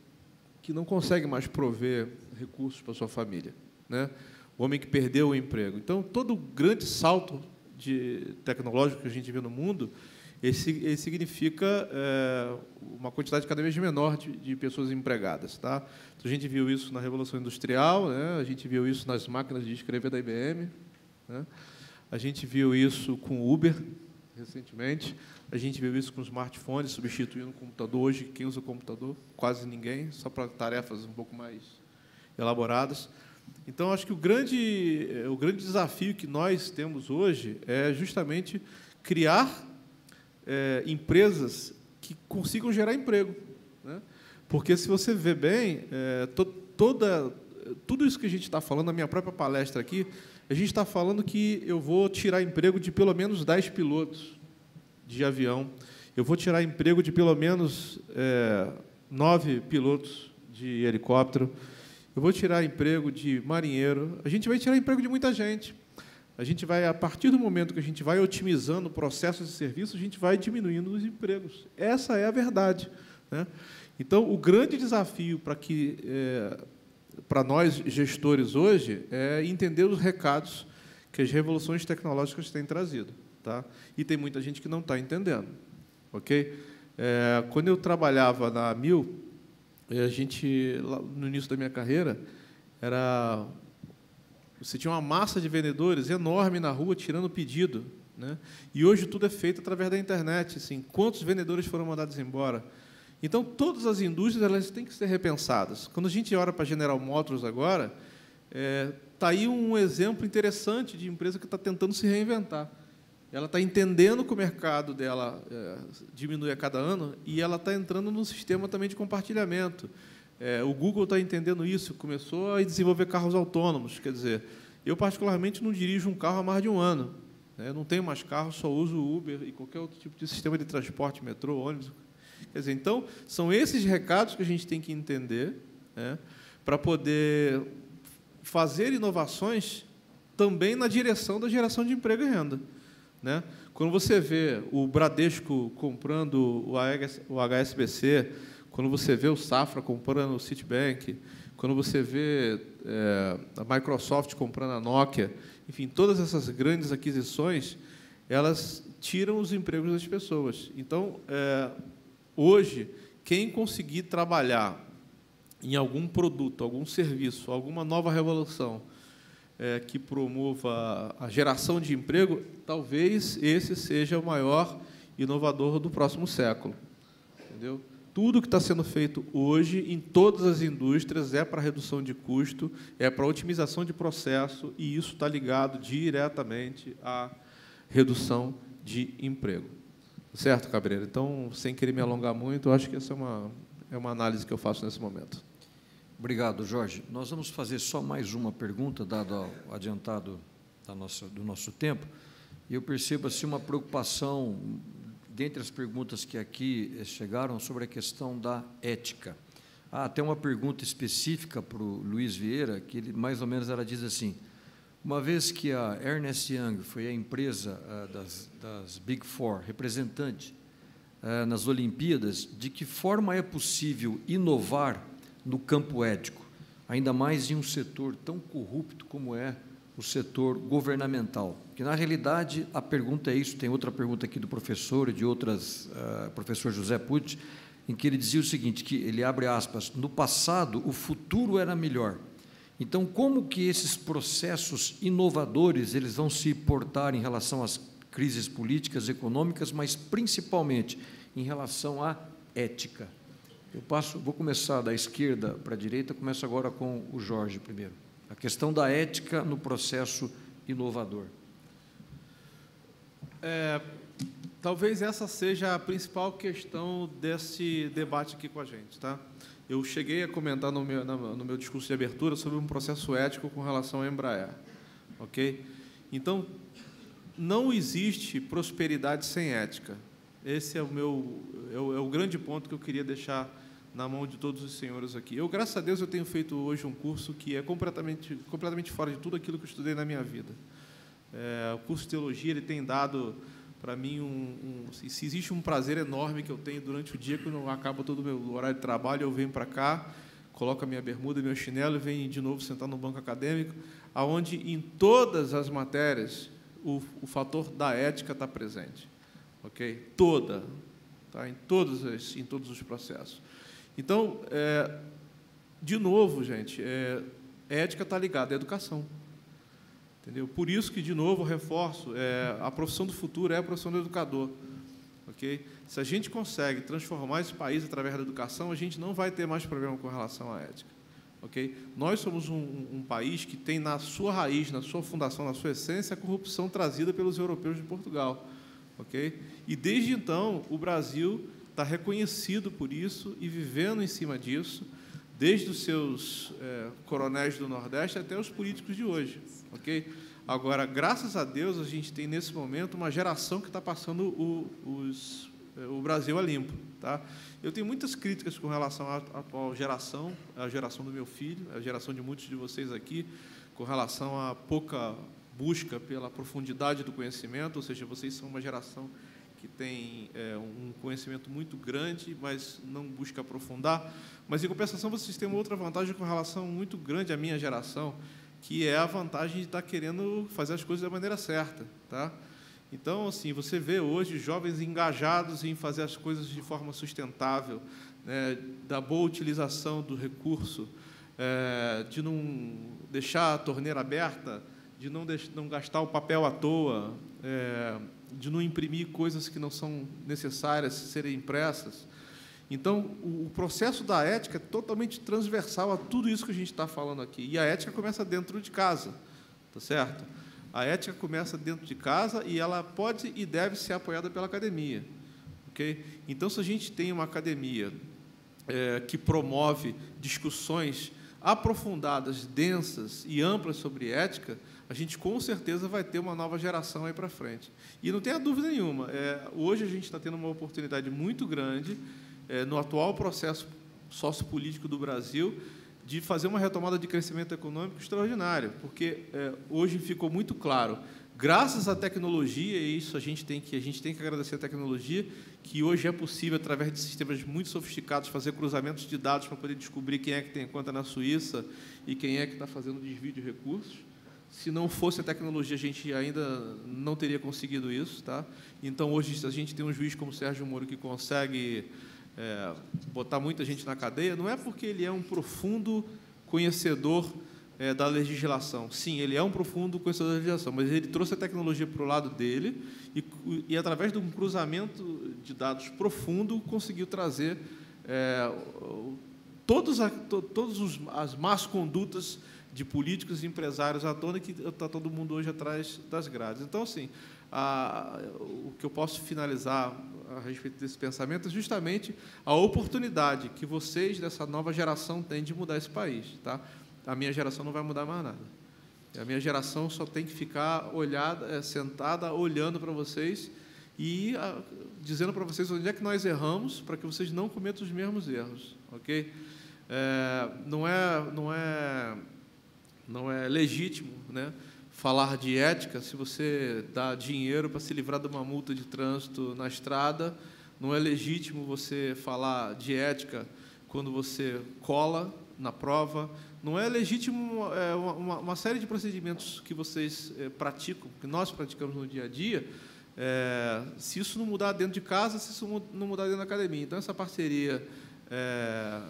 que não consegue mais prover recursos para sua família, né? O homem que perdeu o emprego. Então, todo grande salto de tecnológico que a gente vê no mundo, esse significa é, uma quantidade cada vez menor de, de, pessoas empregadas, tá? Então, a gente viu isso na revolução industrial, né? A gente viu isso nas máquinas de escrever da IBM, né? A gente viu isso com Uber recentemente. A gente viu isso com smartphones substituindo o computador. Hoje, quem usa o computador? Quase ninguém, só para tarefas um pouco mais elaboradas. Então, acho que o grande, o grande desafio que nós temos hoje é justamente criar é, empresas que consigam gerar emprego. Né? Porque, se você vê bem, é, to, toda, tudo isso que a gente está falando, na minha própria palestra aqui, a gente está falando que eu vou tirar emprego de pelo menos 10 pilotos de avião. Eu vou tirar emprego de pelo menos é, nove pilotos de helicóptero. Eu vou tirar emprego de marinheiro. A gente vai tirar emprego de muita gente. A gente vai, a partir do momento que a gente vai otimizando processos e serviços, a gente vai diminuindo os empregos. Essa é a verdade. Né? Então, o grande desafio para que é, para nós gestores hoje é entender os recados que as revoluções tecnológicas têm trazido. Tá? E tem muita gente que não está entendendo. ok? É, quando eu trabalhava na Mil, eh, a gente, no início da minha carreira, era você tinha uma massa de vendedores enorme na rua tirando pedido. Né? E hoje tudo é feito através da internet. Assim, quantos vendedores foram mandados embora? Então, todas as indústrias elas têm que ser repensadas. Quando a gente olha para a General Motors agora, está é, tá aí um exemplo interessante de empresa que está tentando se reinventar ela está entendendo que o mercado dela é, diminui a cada ano e ela está entrando no sistema também de compartilhamento. É, o Google está entendendo isso, começou a desenvolver carros autônomos. Quer dizer, eu particularmente não dirijo um carro há mais de um ano. Né? Não tenho mais carro, só uso Uber e qualquer outro tipo de sistema de transporte, metrô, ônibus. Quer dizer, então, são esses recados que a gente tem que entender né, para poder fazer inovações também na direção da geração de emprego e renda. Né? Quando você vê o Bradesco comprando o HSBC, quando você vê o Safra comprando o Citibank, quando você vê é, a Microsoft comprando a Nokia, enfim, todas essas grandes aquisições, elas tiram os empregos das pessoas. Então, é, hoje, quem conseguir trabalhar em algum produto, algum serviço, alguma nova revolução, é, que promova a geração de emprego, talvez esse seja o maior inovador do próximo século. Entendeu? Tudo que está sendo feito hoje em todas as indústrias é para redução de custo, é para otimização de processo, e isso está ligado diretamente à redução de emprego. Certo, Cabreira? Então, sem querer me alongar muito, eu acho que essa é uma, é uma análise que eu faço nesse momento. Obrigado, Jorge. Nós vamos fazer só mais uma pergunta, dado o adiantado nossa, do nosso tempo. Eu percebo assim, uma preocupação, dentre as perguntas que aqui chegaram, sobre a questão da ética. Ah, tem uma pergunta específica para o Luiz Vieira, que ele, mais ou menos ela diz assim, uma vez que a Ernest Young foi a empresa ah, das, das Big Four, representante ah, nas Olimpíadas, de que forma é possível inovar no campo ético, ainda mais em um setor tão corrupto como é o setor governamental. Que na realidade a pergunta é isso. Tem outra pergunta aqui do professor e de outras, uh, professor José Pucci, em que ele dizia o seguinte: que ele abre aspas, no passado o futuro era melhor. Então, como que esses processos inovadores eles vão se portar em relação às crises políticas, econômicas, mas principalmente em relação à ética? Eu passo, vou começar da esquerda para a direita, começo agora com o Jorge primeiro. A questão da ética no processo inovador. É, talvez essa seja a principal questão desse debate aqui com a gente, tá? Eu cheguei a comentar no meu, no meu discurso de abertura sobre um processo ético com relação à Embraer, ok? Então, não existe prosperidade sem ética. Esse é o meu é o, é o grande ponto que eu queria deixar na mão de todos os senhores aqui. Eu, graças a Deus, eu tenho feito hoje um curso que é completamente, completamente fora de tudo aquilo que eu estudei na minha vida. É, o curso de teologia ele tem dado para mim, um, um, se existe um prazer enorme que eu tenho durante o dia, quando acaba todo o meu horário de trabalho, eu venho para cá, coloco a minha bermuda, meu chinelo e venho de novo sentar no banco acadêmico, aonde em todas as matérias o, o fator da ética está presente, ok? Toda, tá? Em todos os, em todos os processos. Então, é, de novo, gente, é, ética está ligada à educação. Entendeu? Por isso que, de novo, reforço, é, a profissão do futuro é a profissão do educador. Okay? Se a gente consegue transformar esse país através da educação, a gente não vai ter mais problema com relação à ética. Okay? Nós somos um, um, país que tem na sua raiz, na sua fundação, na sua essência, a corrupção trazida pelos europeus de Portugal. Okay? E desde então, o Brasil está reconhecido por isso e vivendo em cima disso, desde os seus é, coronéis do Nordeste até os políticos de hoje ok? Agora, graças a Deus, a gente tem nesse momento uma geração que está passando o, os, eh, o Brasil a limpo, tá? Eu tenho muitas críticas com relação à atual geração, a geração do meu filho, a geração de muitos de vocês aqui, com relação à pouca busca pela profundidade do conhecimento, ou seja, vocês são uma geração que tem é, um conhecimento muito grande, mas não busca aprofundar. Mas, em compensação, vocês têm uma outra vantagem com relação muito grande à minha geração, que é a vantagem de estar querendo fazer as coisas da maneira certa, tá? Então, assim, você vê hoje jovens engajados em fazer as coisas de forma sustentável, né, da boa utilização do recurso, é, de não deixar a torneira aberta, de não, não gastar o papel à toa, é, de não imprimir coisas que não são necessárias serem impressas. Então, o processo da ética é totalmente transversal a tudo isso que a gente está falando aqui. E a ética começa dentro de casa, tá certo? A ética começa dentro de casa e ela pode e deve ser apoiada pela academia, ok? Então, se a gente tem uma academia é, que promove discussões aprofundadas, densas e amplas sobre ética, a gente com certeza vai ter uma nova geração aí para frente. E não tenha dúvida nenhuma, é, hoje a gente está tendo uma oportunidade muito grande é, no atual processo sociopolítico do Brasil, de fazer uma retomada de crescimento econômico extraordinário, porque é, hoje ficou muito claro, graças à tecnologia, e isso a gente tem que a gente tem que agradecer a tecnologia, que hoje é possível através de sistemas muito sofisticados fazer cruzamentos de dados para poder descobrir quem é que tem conta na Suíça e quem é que está fazendo desvio de recursos. Se não fosse a tecnologia, a gente ainda não teria conseguido isso, tá? Então hoje a gente tem um juiz como Sérgio Moro que consegue é, botar muita gente na cadeia, não é porque ele é um profundo conhecedor é, da legislação. Sim, ele é um profundo conhecedor da legislação, mas ele trouxe a tecnologia para o lado dele e, e, através de um cruzamento de dados profundo, conseguiu trazer é, todos, a, to, as más condutas de políticos e empresários à tona que está todo mundo hoje atrás das grades. Então, assim, a, o que eu posso finalizar a respeito desse pensamento é justamente a oportunidade que vocês dessa nova geração têm de mudar esse país, tá? A minha geração não vai mudar mais nada. A minha geração só tem que ficar olhada, é, sentada, olhando para vocês e a, dizendo para vocês onde é que nós erramos, para que vocês não cometam os mesmos erros, ok? É, não é, não é, não é legítimo, né? falar de ética se você dá dinheiro para se livrar de uma multa de trânsito na estrada. Não é legítimo você falar de ética quando você cola na prova. Não é legítimo é, uma, uma, série de procedimentos que vocês é, praticam, que nós praticamos no dia a dia, é, se isso não mudar dentro de casa, se isso não mudar dentro da academia. Então, essa parceria é,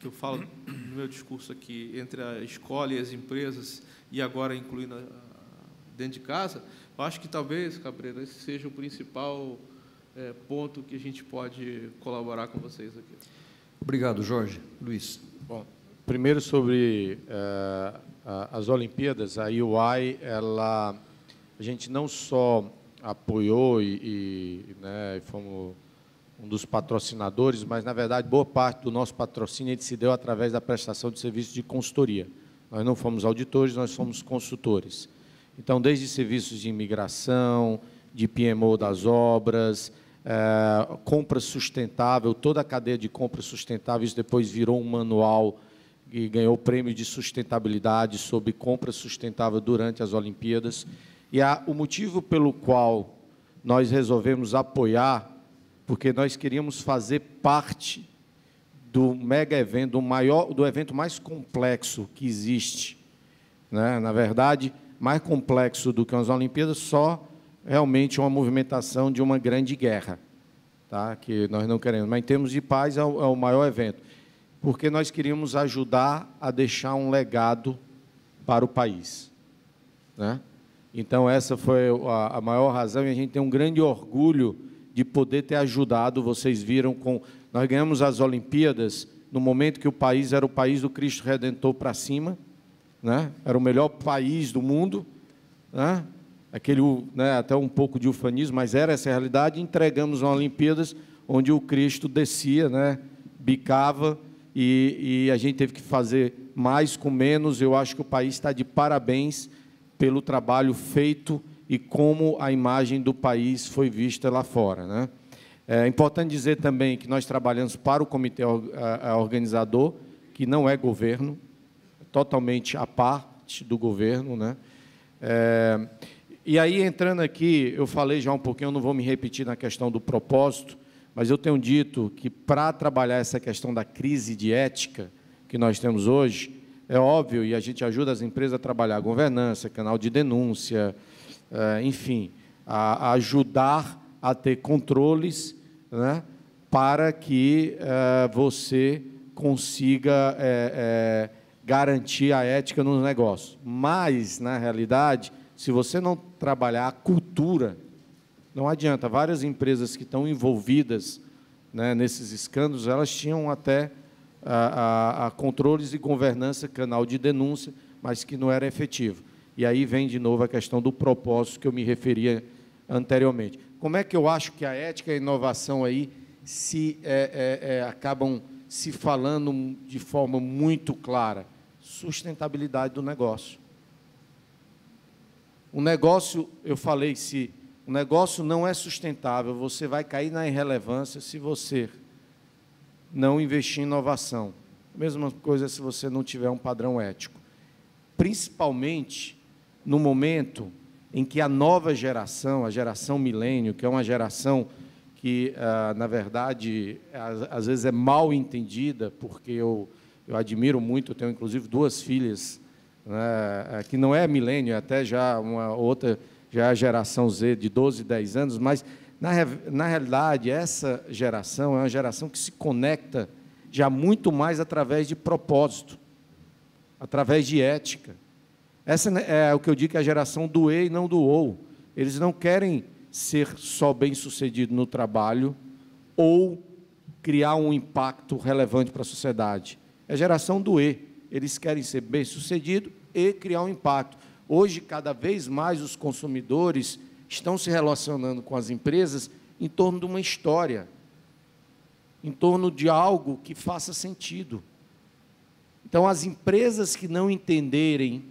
que eu falo no meu discurso aqui entre a escola e as empresas e agora incluindo dentro de casa, eu acho que talvez, Cabreira, esse seja o principal é, ponto que a gente pode colaborar com vocês aqui. Obrigado, Jorge. Luiz. Bom, primeiro sobre é, as Olimpíadas, a UI, ela, a gente não só apoiou e, e né, fomos um dos patrocinadores, mas, na verdade, boa parte do nosso patrocínio se deu através da prestação de serviços de consultoria. Nós não fomos auditores, nós somos consultores. Então, desde serviços de imigração, de PMO das obras, é, compra sustentável, toda a cadeia de compra sustentável, isso depois virou um manual e ganhou o prêmio de sustentabilidade sobre compra sustentável durante as Olimpíadas. E a, o motivo pelo qual nós resolvemos apoiar, porque nós queríamos fazer parte do mega evento, do maior, do evento mais complexo que existe. Né? Na verdade, mais complexo do que as Olimpíadas, só realmente uma movimentação de uma grande guerra, tá? que nós não queremos. Mas, em termos de paz, é o, é o maior evento, porque nós queríamos ajudar a deixar um legado para o país. Né? Então, essa foi a, a maior razão, e a gente tem um grande orgulho de poder ter ajudado. Vocês viram com nós ganhamos as Olimpíadas no momento que o país era o país do Cristo Redentor para cima, né? era o melhor país do mundo, né? Aquele, né, até um pouco de ufanismo, mas era essa realidade. Entregamos as Olimpíadas onde o Cristo descia, né? bicava, e, e a gente teve que fazer mais com menos. Eu acho que o país está de parabéns pelo trabalho feito e como a imagem do país foi vista lá fora. Né? É importante dizer também que nós trabalhamos para o comitê organizador, que não é governo, totalmente à parte do governo. Né? É, e aí, entrando aqui, eu falei já um pouquinho, eu não vou me repetir na questão do propósito, mas eu tenho dito que para trabalhar essa questão da crise de ética que nós temos hoje, é óbvio, e a gente ajuda as empresas a trabalhar governança, canal de denúncia, é, enfim, a ajudar a ter controles né, para que é, você consiga é, garantir a ética nos negócios. Mas, na realidade, se você não trabalhar a cultura, não adianta. Várias empresas que estão envolvidas né, nesses escândalos, elas tinham até a, a, a controles e governança, canal de denúncia, mas que não era efetivo. E aí vem de novo a questão do propósito que eu me referia anteriormente. Como é que eu acho que a ética e a inovação aí se é, é, é, acabam se falando de forma muito clara? Sustentabilidade do negócio. O negócio, eu falei, se o negócio não é sustentável, você vai cair na irrelevância se você não investir em inovação. Mesma coisa se você não tiver um padrão ético. Principalmente no momento em que a nova geração, a geração milênio, que é uma geração que, ah, na verdade, às, vezes é mal entendida, porque eu, eu admiro muito, eu tenho inclusive duas filhas, né, que não é milênio, é até já uma outra, já é a geração Z de 12, 10 anos, mas, na, na realidade, essa geração é uma geração que se conecta já muito mais através de propósito, através de ética. Essa é o que eu digo que a geração do E não do OU. Eles não querem ser só bem-sucedido no trabalho ou criar um impacto relevante para a sociedade. É a geração do E. Eles querem ser bem-sucedido e criar um impacto. Hoje, cada vez mais, os consumidores estão se relacionando com as empresas em torno de uma história, em torno de algo que faça sentido. Então, as empresas que não entenderem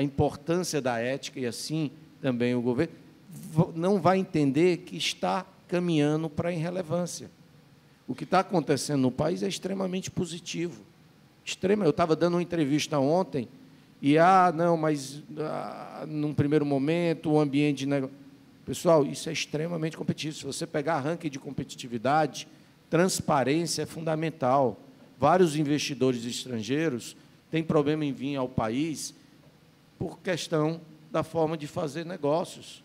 a importância da ética e assim também o governo, não vai entender que está caminhando para a irrelevância. O que está acontecendo no país é extremamente positivo. Extrema. Eu estava dando uma entrevista ontem e, ah, não, mas ah, num primeiro momento, o ambiente de negócio. Pessoal, isso é extremamente competitivo. Se você pegar ranking de competitividade, transparência é fundamental. Vários investidores estrangeiros têm problema em vir ao país por questão da forma de fazer negócios.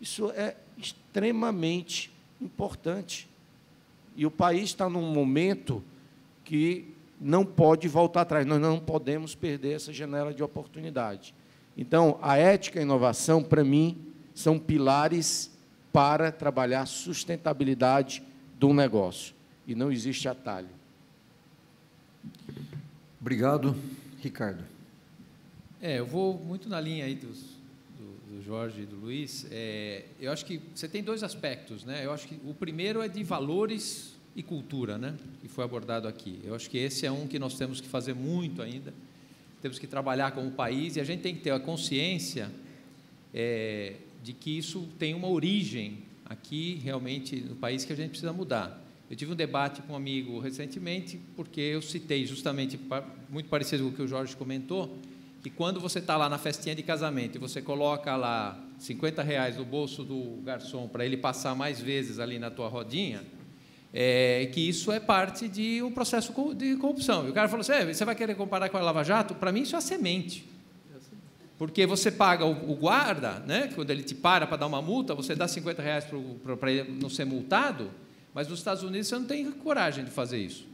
Isso é extremamente importante. E o país está num momento que não pode voltar atrás, nós não podemos perder essa janela de oportunidade. Então, a ética e a inovação, para mim, são pilares para trabalhar sustentabilidade do negócio. E não existe atalho. Obrigado, Ricardo. É, eu vou muito na linha aí dos, do, do Jorge e do Luiz. É, eu acho que você tem dois aspectos, né? Eu acho que o primeiro é de valores e cultura, né? Que foi abordado aqui. Eu acho que esse é um que nós temos que fazer muito ainda. Temos que trabalhar como país e a gente tem que ter a consciência é, de que isso tem uma origem aqui, realmente, no país que a gente precisa mudar. Eu tive um debate com um amigo recentemente, porque eu citei justamente, muito parecido com o que o Jorge comentou, que quando você está lá na festinha de casamento e você coloca lá 50 reais no bolso do garçom para ele passar mais vezes ali na tua rodinha, é, que isso é parte de um processo de corrupção. E o cara falou assim: você vai querer comparar com a Lava Jato? Para mim, isso é semente. Porque você paga o, guarda, né, quando ele te para para dar uma multa, você dá 50 reais para ele não ser multado, mas nos Estados Unidos você não tem coragem de fazer isso.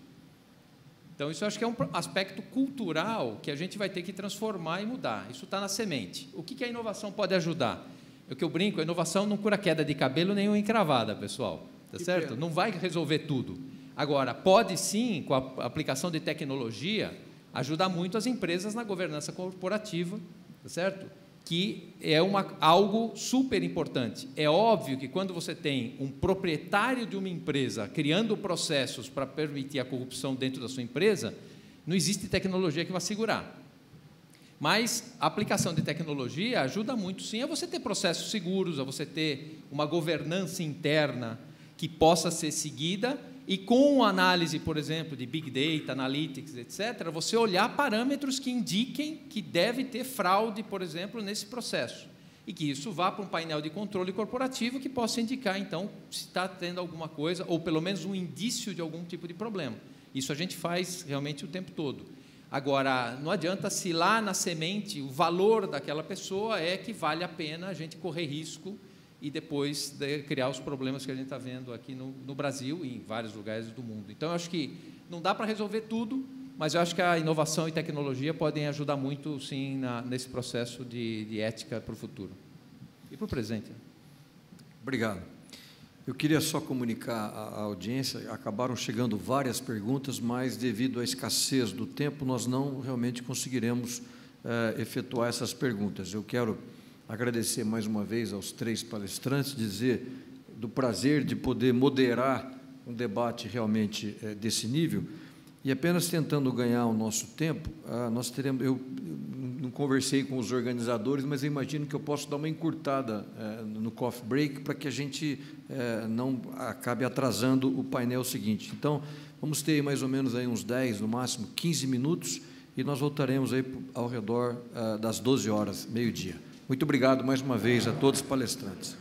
Então, isso eu acho que é um aspecto cultural que a gente vai ter que transformar e mudar. Isso está na semente. O que, que a inovação pode ajudar? É o que eu brinco, a inovação não cura queda de cabelo nem uma encravada, pessoal. Tá certo? Não vai resolver tudo. Agora, pode sim, com a aplicação de tecnologia, ajudar muito as empresas na governança corporativa, tá certo? Que é uma, algo super importante. É óbvio que quando você tem um proprietário de uma empresa criando processos para permitir a corrupção dentro da sua empresa, não existe tecnologia que vá segurar. Mas a aplicação de tecnologia ajuda muito sim a você ter processos seguros, a você ter uma governança interna que possa ser seguida e com análise, por exemplo, de Big Data, Analytics, etc., você olhar parâmetros que indiquem que deve ter fraude, por exemplo, nesse processo. E que isso vá para um painel de controle corporativo que possa indicar, então, se está tendo alguma coisa, ou pelo menos um indício de algum tipo de problema. Isso a gente faz realmente o tempo todo. Agora, não adianta se lá na semente o valor daquela pessoa é que vale a pena a gente correr risco e depois de criar os problemas que a gente está vendo aqui no, no, Brasil e em vários lugares do mundo. Então, eu acho que não dá para resolver tudo, mas eu acho que a inovação e tecnologia podem ajudar muito, sim, na, nesse processo de, de ética para o futuro e para o presente. Obrigado. Eu queria só comunicar à audiência, acabaram chegando várias perguntas, mas devido à escassez do tempo, nós não realmente conseguiremos eh, efetuar essas perguntas. Eu quero agradecer mais uma vez aos três palestrantes, dizer do prazer de poder moderar um debate realmente é, desse nível e apenas tentando ganhar o nosso tempo, ah, nós teremos. Eu, não conversei com os organizadores, mas eu imagino que eu posso dar uma encurtada é, no coffee break para que a gente é, não acabe atrasando o painel seguinte. Então, vamos ter mais ou menos aí uns 10, no máximo 15 minutos, e nós voltaremos aí ao redor das 12 horas, meio-dia. Muito obrigado mais uma vez a todos os palestrantes.